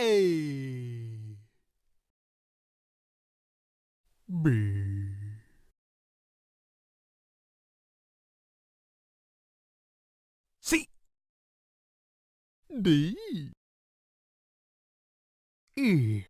A. B. C. D. E.